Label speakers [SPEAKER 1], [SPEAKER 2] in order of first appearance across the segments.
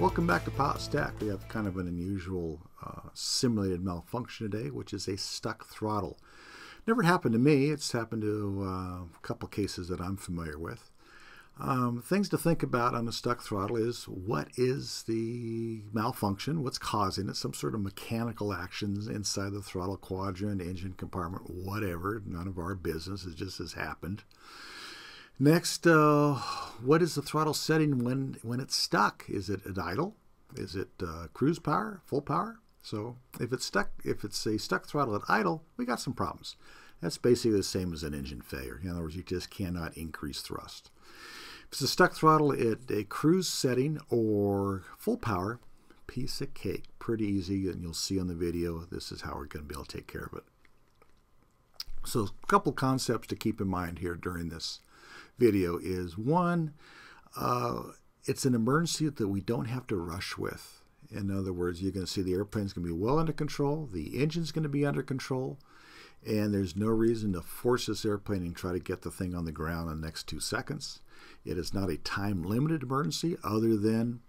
[SPEAKER 1] Welcome back to Pilot Stack. We have kind of an unusual uh, simulated malfunction today, which is a stuck throttle. Never happened to me. It's happened to uh, a couple cases that I'm familiar with. Um, things to think about on a stuck throttle is what is the malfunction, what's causing it, some sort of mechanical actions inside the throttle quadrant, engine compartment, whatever. None of our business. It just has happened. Next, uh, what is the throttle setting when, when it's stuck? Is it at idle? Is it uh, cruise power, full power? So if it's stuck, if it's a stuck throttle at idle, we got some problems. That's basically the same as an engine failure. In other words, you just cannot increase thrust. If it's a stuck throttle at a cruise setting or full power, piece of cake. Pretty easy, and you'll see on the video, this is how we're going to be able to take care of it. So a couple concepts to keep in mind here during this video is one, uh, it's an emergency that we don't have to rush with. In other words, you're going to see the airplane's going to be well under control, the engine's going to be under control, and there's no reason to force this airplane and try to get the thing on the ground in the next two seconds. It is not a time limited emergency, other than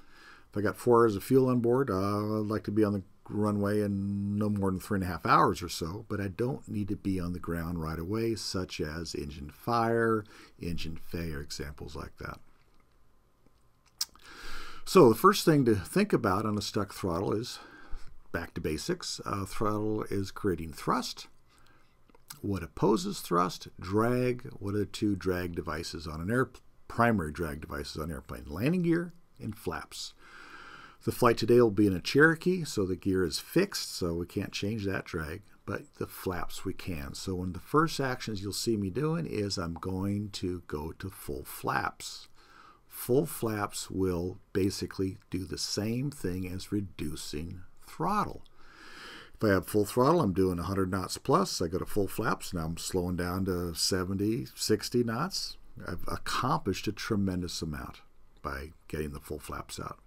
[SPEAKER 1] if I got four hours of fuel on board, uh, I'd like to be on the runway in no more than three and a half hours or so, but I don't need to be on the ground right away, such as engine fire, engine failure, examples like that. So the first thing to think about on a stuck throttle is back to basics. Uh, throttle is creating thrust. What opposes thrust? Drag. What are the two drag devices on an air primary drag devices on an airplane? Landing gear and flaps. The flight today will be in a Cherokee, so the gear is fixed, so we can't change that drag, but the flaps we can. So one of the first actions you'll see me doing is I'm going to go to full flaps. Full flaps will basically do the same thing as reducing throttle. If I have full throttle, I'm doing 100 knots plus. I go to full flaps. Now I'm slowing down to 70, 60 knots. I've accomplished a tremendous amount by getting the full flaps out.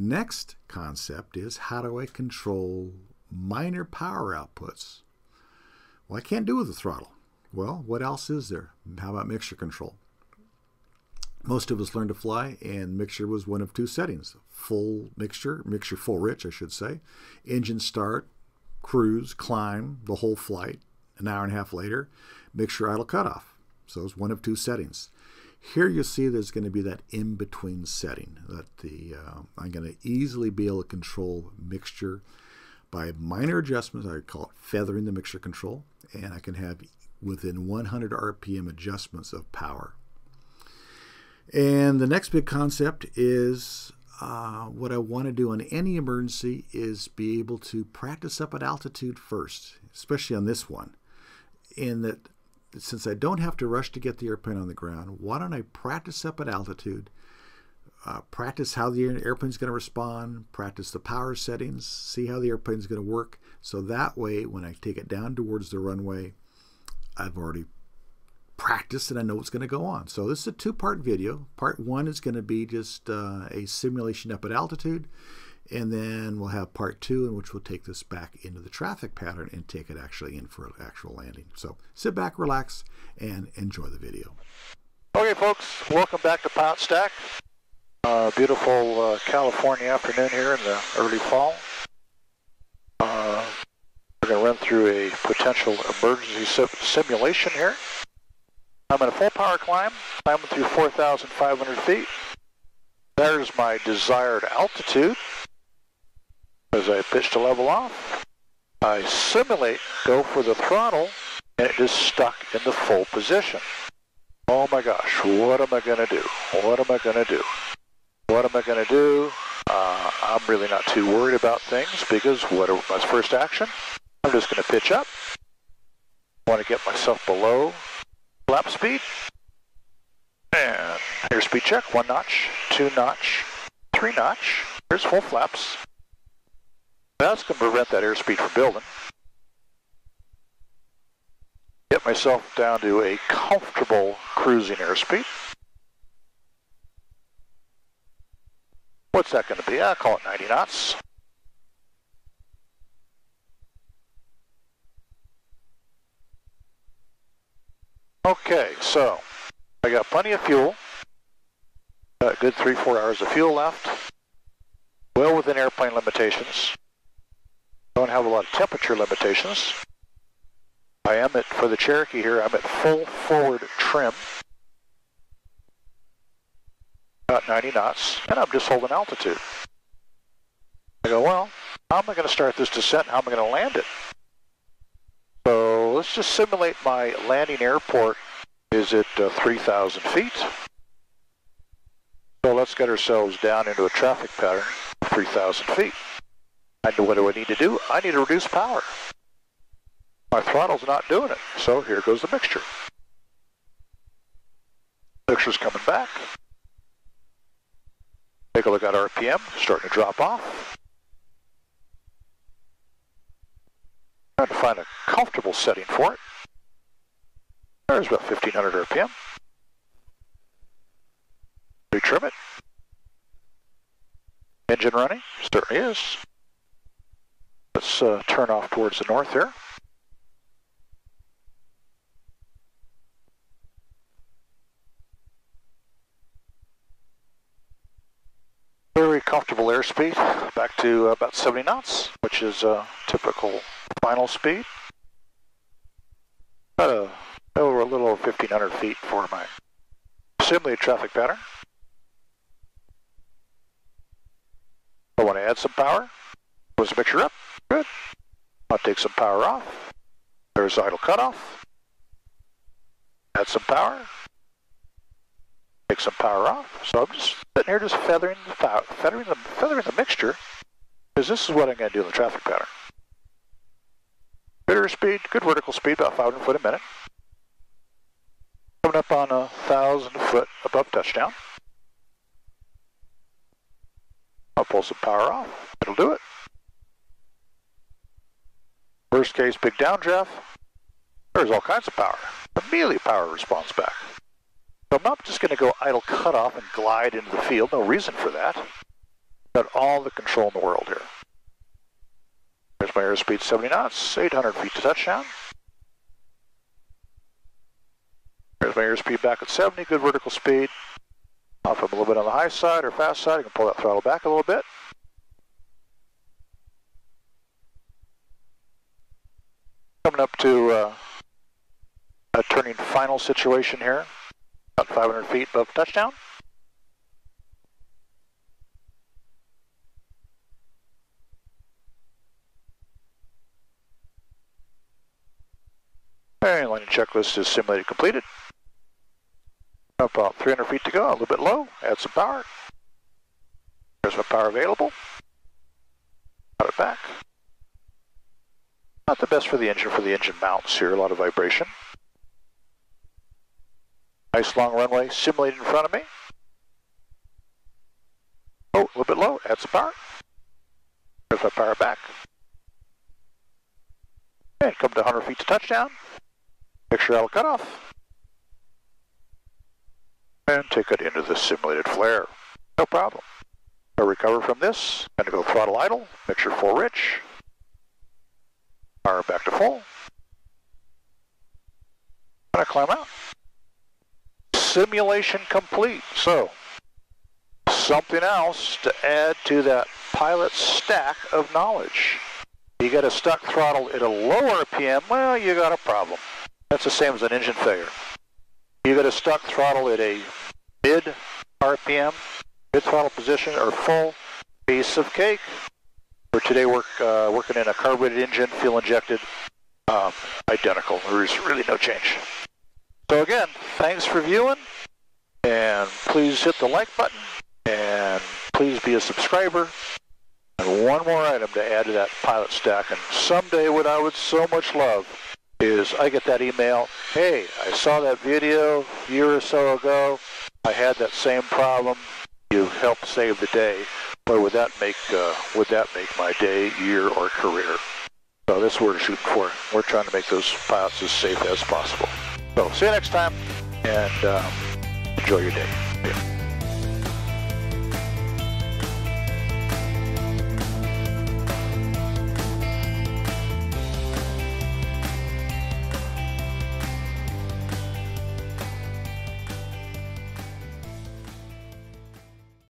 [SPEAKER 1] Next concept is how do I control minor power outputs? Well, I can't do with the throttle. Well, what else is there? How about mixture control? Most of us learned to fly, and mixture was one of two settings full mixture, mixture full rich, I should say, engine start, cruise, climb, the whole flight. An hour and a half later, mixture idle cutoff. So it's one of two settings. Here you see there's going to be that in-between setting that the uh, I'm going to easily be able to control mixture by minor adjustments. I call it feathering the mixture control, and I can have within 100 RPM adjustments of power. And the next big concept is uh, what I want to do on any emergency is be able to practice up at altitude first, especially on this one. In that, since I don't have to rush to get the airplane on the ground, why don't I practice up at altitude? Uh, practice how the airplane's going to respond, practice the power settings, see how the airplane's going to work. So that way, when I take it down towards the runway, I've already practiced and I know what's going to go on. So this is a two-part video. Part one is going to be just uh, a simulation up at altitude, and then we'll have part two in which we'll take this back into the traffic pattern and take it actually in for an actual landing. So sit back, relax, and enjoy the video.
[SPEAKER 2] Okay, folks, welcome back to Pilot Stack. Uh, beautiful uh, California afternoon here in the early fall. Uh, we're going to run through a potential emergency simulation here. I'm in a full power climb, climbing through 4,500 feet. There's my desired altitude. As I pitch to level off, I simulate, go for the throttle, and it is stuck in the full position. Oh my gosh, what am I going to do? What am I going to do? What am I going to do? Uh, I'm really not too worried about things because what my first action? I'm just going to pitch up. Want to get myself below flap speed. And airspeed check, one notch, two notch, three notch. Here's full flaps. That's going to prevent that airspeed from building. Get myself down to a comfortable cruising airspeed. What's that going to be? I'll call it 90 knots. Okay, so I got plenty of fuel. Got good three, four hours of fuel left. well within airplane limitations. Don't have a lot of temperature limitations. I am at, for the Cherokee here, I'm at full forward trim. About 90 knots, and I'm just holding altitude. I go, well, how am I going to start this descent? How am I going to land it? So let's just simulate my landing airport is at uh, 3,000 feet. So let's get ourselves down into a traffic pattern, 3,000 feet. What do I need to do? I need to reduce power. My throttle's not doing it, so here goes the mixture. Mixture's coming back. Take a look at RPM, starting to drop off. Trying to find a comfortable setting for it. There's about 1500 RPM. Retrim it. Engine running, certainly is. Let's uh, turn off towards the north here. Very comfortable airspeed, back to uh, about 70 knots, which is a typical final speed. About a, over a little over 1,500 feet for my simulated traffic pattern. I want to add some power. The mixture up? Good. I'll take some power off. There's idle cutoff. Add some power. Take some power off. So I'm just sitting here just feathering the feathering the, feathering the mixture, because this is what I'm going to do in the traffic pattern. Good airspeed, good vertical speed, about 500 foot a minute. Coming up on a thousand foot above touchdown. I'll pull some power off. It'll do it. Worst case, big downdraft. There's all kinds of power. Immediately power responds back. So I'm not just going to go idle cutoff and glide into the field. No reason for that. Got all the control in the world here. There's my airspeed 70 knots, 800 feet to touchdown. There's my airspeed back at 70, good vertical speed. I'm a little bit on the high side or fast side, I can pull that throttle back a little bit. Coming up to uh, a turning final situation here, about 500 feet above touchdown. And landing checklist is simulated completed. About 300 feet to go, a little bit low, add some power. There's my power available. Got it back. Not the best for the engine, for the engine mounts here, a lot of vibration. Nice long runway simulated in front of me. Oh, a little bit low, add some power. There's my power back. And come to 100 feet to touchdown. Make sure I'll cut off. And take it into the simulated flare. No problem. I'll recover from this. Gonna go throttle idle, make sure full rich. Power back to full. Gonna climb out. Simulation complete. So, something else to add to that pilot stack of knowledge. You get a stuck throttle at a lower RPM, well, you got a problem. That's the same as an engine failure. You get a stuck throttle at a mid RPM, mid throttle position, or full piece of cake. Today, work uh, working in a carbureted engine, fuel injected, um, identical. There's really no change. So again, thanks for viewing, and please hit the like button, and please be a subscriber. And one more item to add to that pilot stack, and someday what I would so much love is I get that email, hey, I saw that video a year or so ago, I had that same problem, you helped save the day. Boy, would that make, uh, would that make my day, year, or career? So this is what we're shooting for. We're trying to make those pilots as safe as possible. So see you next time, and um, enjoy your day. Yeah.